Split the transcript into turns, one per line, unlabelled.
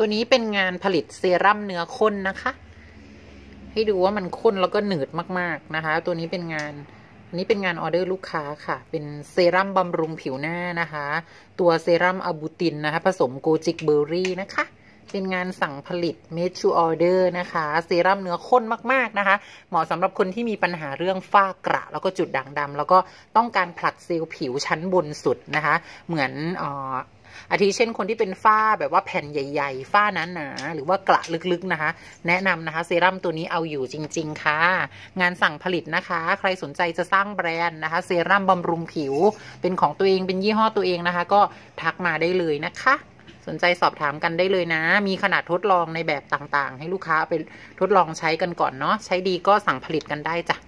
ตัวนี้เป็นงานผลิตเซรั่มเนื้อข้นนะคะ ให้ดูว่ามันข้นแล้วก็หนืดมากๆนะคะ ตัวนี้เป็นงานอันนี้เป็นงานออเดอร์ลูกค้าค่ะ เป็นเซรั่มบำรุงผิวหน้านะคะ ตัวเซรั่มอะบูตินนะคะ ผสมโกจิกเบอร์รี่นะคะ เป็นงานสั่งผลิต made to order นะคะ เซรั่มเนื้อข้นมากๆนะคะ เหมาะสำหรับคนที่มีปัญหาเรื่องฝ้ากระ แล้วก็จุดด่างดำแล้วก็ต้องการผลัดเซลล์ผิวชั้นบนสุดนะคะ เหมือนออ อาทิเช่นคนที่เป็นฝ้าแบบว่าแผ่นใหญ่ ๆ ฝ้านั้นาหรือว่ากระลึกๆนะคะ แนะนำนะคะเซรั่มตัวนี้เอาอยู่จริง ๆ ค่ะ งานสั่งผลิตนะคะ ใครสนใจจะสร้างแบรนด์นะคะ เซรั่มบำรุงผิว เป็นของตัวเองเป็นยี่ห้อตัวเองนะคะ ก็ทักมาได้เลยนะคะสนใจสอบถามกันได้เลยนะ มีขนาดทดลองในแบบต่างๆ ให้ลูกค้าไปทดลองใช้กันก่อนเนาะ ใช้ดีก็สั่งผลิตกันได้จ้ะ